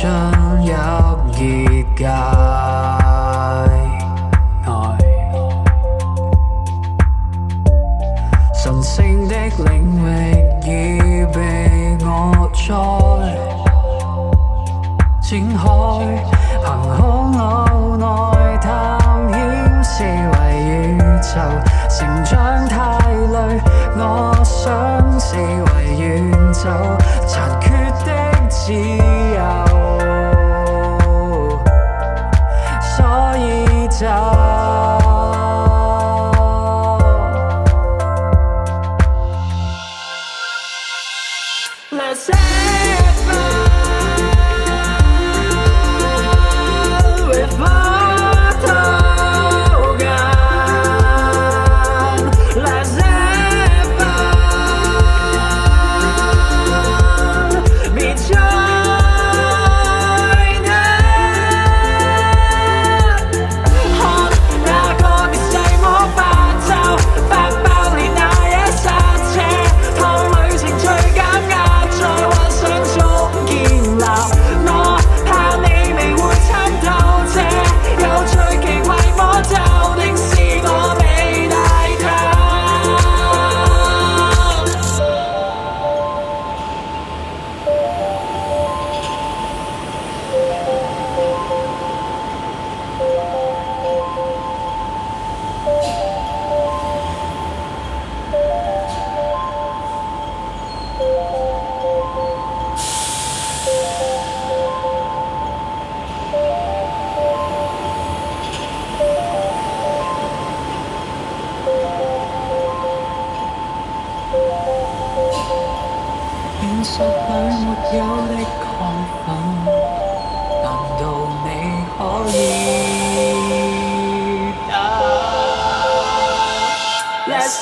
就進入熱界內，神聖的領域已被我栽展開，憑空腦內探險思維宇宙，成長太累，我想四圍遠走，殘缺的自由，现实里没有的亢奋，难道你可以？Let's